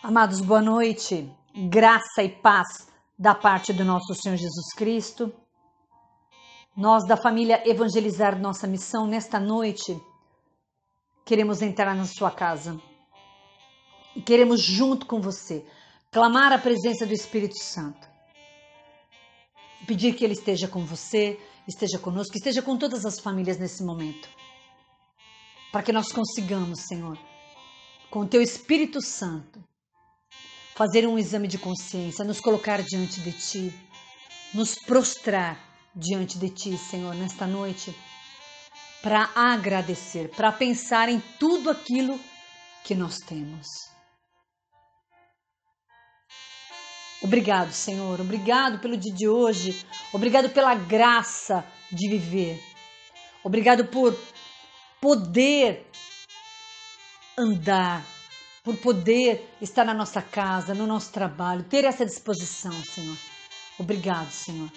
Amados, boa noite. Graça e paz da parte do nosso Senhor Jesus Cristo. Nós da família Evangelizar Nossa Missão nesta noite queremos entrar na sua casa e queremos junto com você clamar a presença do Espírito Santo. Pedir que ele esteja com você, esteja conosco, esteja com todas as famílias nesse momento. Para que nós consigamos, Senhor, com o teu Espírito Santo, fazer um exame de consciência, nos colocar diante de Ti, nos prostrar diante de Ti, Senhor, nesta noite, para agradecer, para pensar em tudo aquilo que nós temos. Obrigado, Senhor, obrigado pelo dia de hoje, obrigado pela graça de viver, obrigado por poder andar por poder estar na nossa casa, no nosso trabalho, ter essa disposição, Senhor. Obrigado, Senhor.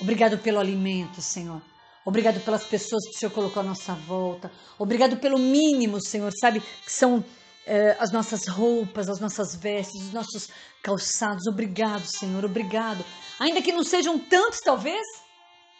Obrigado pelo alimento, Senhor. Obrigado pelas pessoas que o Senhor colocou à nossa volta. Obrigado pelo mínimo, Senhor, sabe? Que são eh, as nossas roupas, as nossas vestes, os nossos calçados. Obrigado, Senhor. Obrigado. Ainda que não sejam tantos, talvez,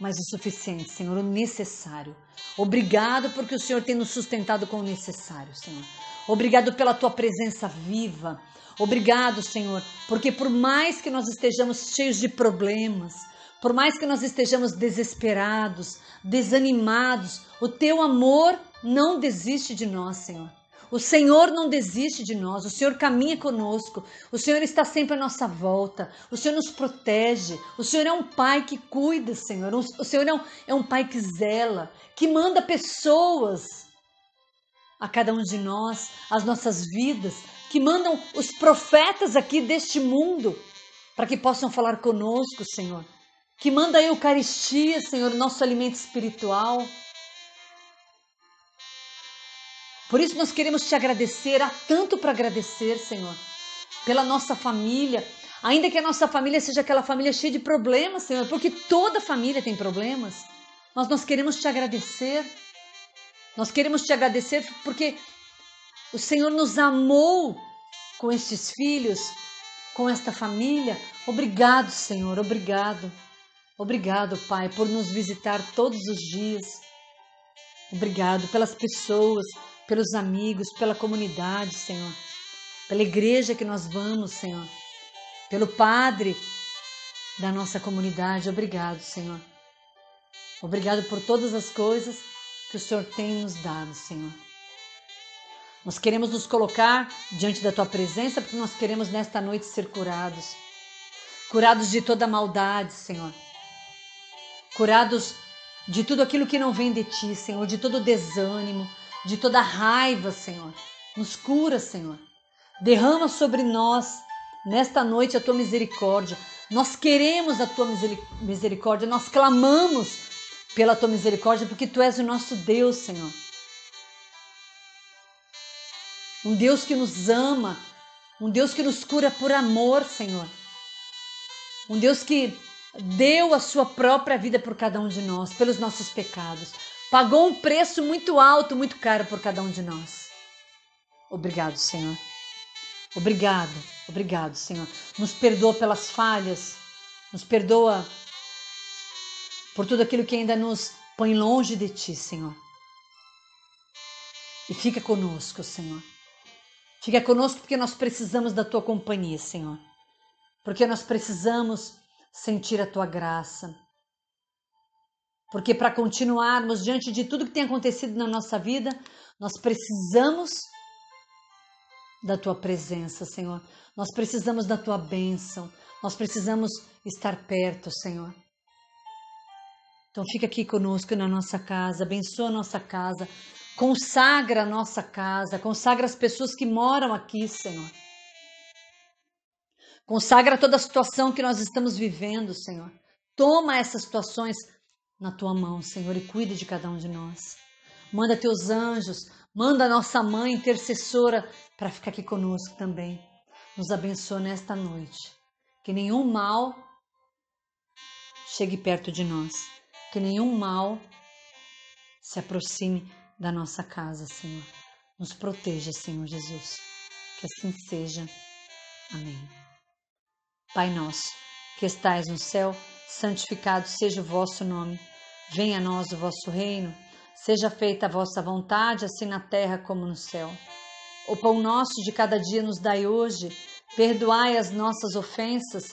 mas o suficiente, Senhor, o necessário. Obrigado porque o Senhor tem nos sustentado com o necessário, Senhor. Obrigado pela tua presença viva. Obrigado, Senhor, porque por mais que nós estejamos cheios de problemas, por mais que nós estejamos desesperados, desanimados, o teu amor não desiste de nós, Senhor. O Senhor não desiste de nós, o Senhor caminha conosco, o Senhor está sempre à nossa volta, o Senhor nos protege, o Senhor é um Pai que cuida, Senhor, o Senhor é um, é um Pai que zela, que manda pessoas a cada um de nós, as nossas vidas, que mandam os profetas aqui deste mundo para que possam falar conosco, Senhor. Que manda a Eucaristia, Senhor, nosso alimento espiritual. Por isso nós queremos te agradecer, há tanto para agradecer, Senhor, pela nossa família, ainda que a nossa família seja aquela família cheia de problemas, Senhor, porque toda família tem problemas. Mas nós queremos te agradecer nós queremos te agradecer porque o Senhor nos amou com estes filhos, com esta família. Obrigado, Senhor, obrigado. Obrigado, Pai, por nos visitar todos os dias. Obrigado pelas pessoas, pelos amigos, pela comunidade, Senhor. Pela igreja que nós vamos, Senhor. Pelo Padre da nossa comunidade. Obrigado, Senhor. Obrigado por todas as coisas que o Senhor tem nos dado, Senhor. Nós queremos nos colocar diante da tua presença porque nós queremos nesta noite ser curados. Curados de toda maldade, Senhor. Curados de tudo aquilo que não vem de ti, Senhor, de todo desânimo, de toda raiva, Senhor. Nos cura, Senhor. Derrama sobre nós nesta noite a tua misericórdia. Nós queremos a tua misericórdia, nós clamamos pela tua misericórdia, porque tu és o nosso Deus, Senhor. Um Deus que nos ama, um Deus que nos cura por amor, Senhor. Um Deus que deu a sua própria vida por cada um de nós, pelos nossos pecados. Pagou um preço muito alto, muito caro por cada um de nós. Obrigado, Senhor. Obrigado, obrigado, Senhor. Nos perdoa pelas falhas, nos perdoa por tudo aquilo que ainda nos põe longe de Ti, Senhor. E fica conosco, Senhor. Fica conosco porque nós precisamos da Tua companhia, Senhor. Porque nós precisamos sentir a Tua graça. Porque para continuarmos diante de tudo que tem acontecido na nossa vida, nós precisamos da tua presença, Senhor. Nós precisamos da tua bênção. Nós precisamos estar perto, Senhor. Então fica aqui conosco na nossa casa, abençoa a nossa casa, consagra a nossa casa, consagra as pessoas que moram aqui, Senhor. Consagra toda a situação que nós estamos vivendo, Senhor. Toma essas situações na tua mão, Senhor, e cuide de cada um de nós. Manda teus anjos, manda nossa mãe intercessora para ficar aqui conosco também. Nos abençoa nesta noite. Que nenhum mal chegue perto de nós que nenhum mal se aproxime da nossa casa, Senhor. Nos proteja, Senhor Jesus. Que assim seja. Amém. Pai nosso, que estais no céu, santificado seja o vosso nome. Venha a nós o vosso reino. Seja feita a vossa vontade, assim na terra como no céu. O pão nosso de cada dia nos dai hoje. Perdoai as nossas ofensas,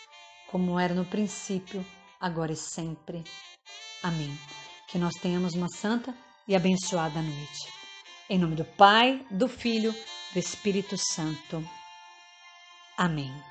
como era no princípio, agora e sempre. Amém. Que nós tenhamos uma santa e abençoada noite. Em nome do Pai, do Filho, do Espírito Santo. Amém.